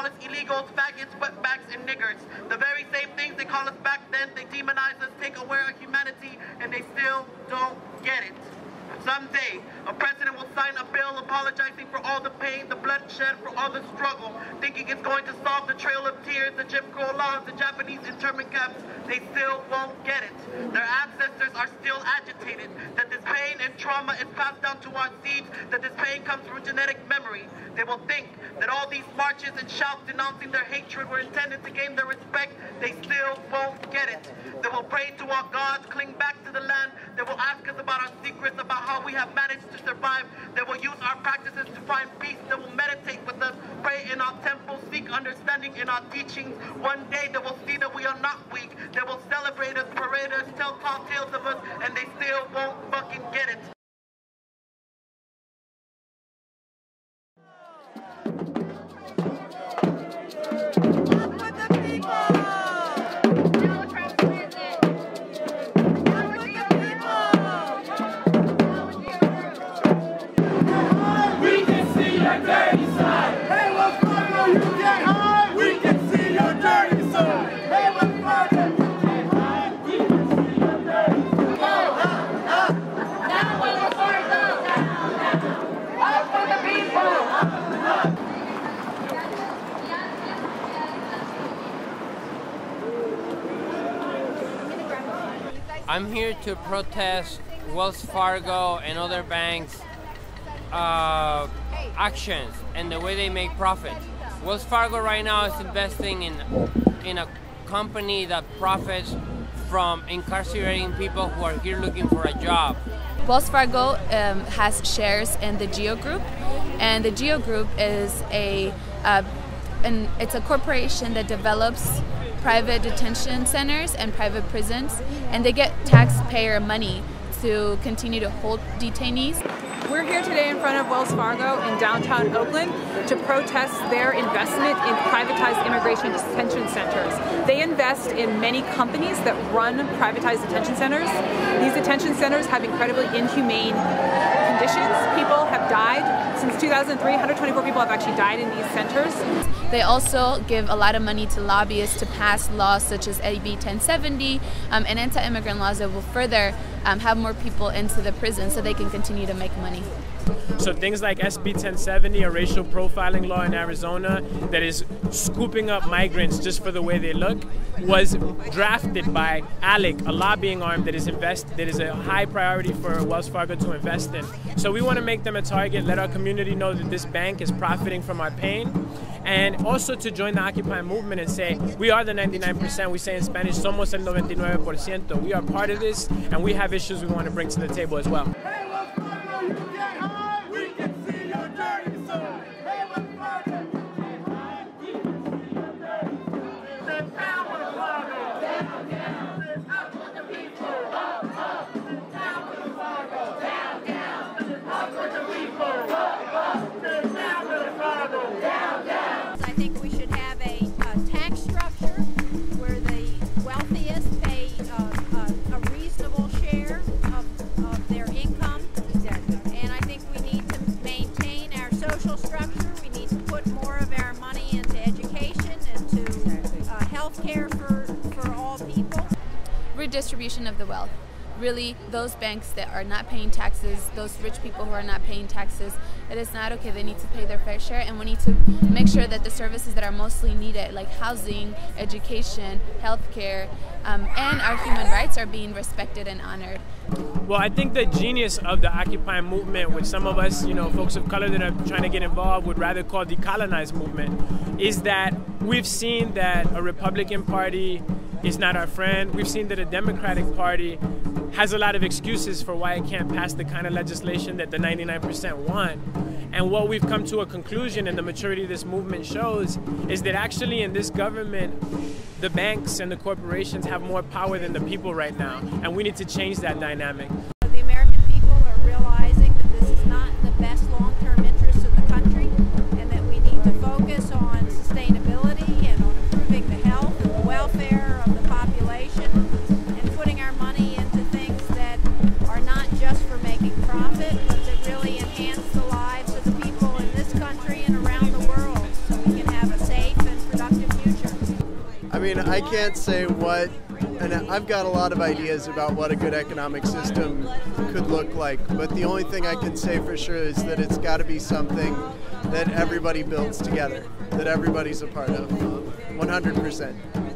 call us illegals, faggots, wetbacks, and niggers. The very same things they call us back then, they demonize us, take away our humanity, and they still don't get it. Someday, a president apologizing for all the pain, the bloodshed, for all the struggle, thinking it's going to solve the trail of tears, the Jim Crow laws, the Japanese internment camps. They still won't get it. Their ancestors are still agitated, that this pain and trauma is passed down to our seeds, that this pain comes from genetic memory. They will think that all these marches and shouts denouncing their hatred were intended to gain their respect. They still won't get it. They will pray to our gods, cling back to the land. They will ask us about our secrets, about how we have managed to survive. They will use our practices to find peace. They will meditate with us, pray in our temples, seek understanding in our teachings. One day they will see that we are not weak. They will celebrate us, parade us, tell tall tales of us, and they still won't I'm here to protest Wells Fargo and other banks' uh, actions and the way they make profit. Wells Fargo right now is investing in in a company that profits from incarcerating people who are here looking for a job. Wells Fargo um, has shares in the Geo Group, and the Geo Group is a uh, and it's a corporation that develops private detention centers and private prisons, and they get taxpayer money to continue to hold detainees. We're here today in front of Wells Fargo in downtown Oakland to protest their investment in privatized immigration detention centers. They invest in many companies that run privatized detention centers. These detention centers have incredibly inhumane conditions. People have died. Since 2003, 124 people have actually died in these centers. They also give a lot of money to lobbyists to pass laws such as AB 1070 um, and anti-immigrant laws that will further um, have more people into the prison so they can continue to make money. So things like SB 1070, a racial profiling law in Arizona that is scooping up migrants just for the way they look, was drafted by ALEC, a lobbying arm that is invest that is a high priority for Wells Fargo to invest in. So we want to make them a target, let our community know that this bank is profiting from our pain, and also to join the Occupy movement and say we are the 99%. We say in Spanish, somos el 99%. We are part of this, and we have issues we want to bring to the table as well. Health care for, for all people. Redistribution of the wealth. Really, those banks that are not paying taxes, those rich people who are not paying taxes, it is not okay. They need to pay their fair share, and we need to make sure that the services that are mostly needed, like housing, education, healthcare, um, and our human rights, are being respected and honored. Well, I think the genius of the Occupy movement, which some of us, you know, folks of color that are trying to get involved would rather call the colonized movement, is that we've seen that a Republican Party is not our friend. We've seen that a Democratic Party has a lot of excuses for why it can't pass the kind of legislation that the 99% want. And what we've come to a conclusion, and the maturity of this movement shows, is that actually in this government, the banks and the corporations have more power than the people right now. And we need to change that dynamic. I can't say what, and I've got a lot of ideas about what a good economic system could look like, but the only thing I can say for sure is that it's got to be something that everybody builds together, that everybody's a part of, 100%.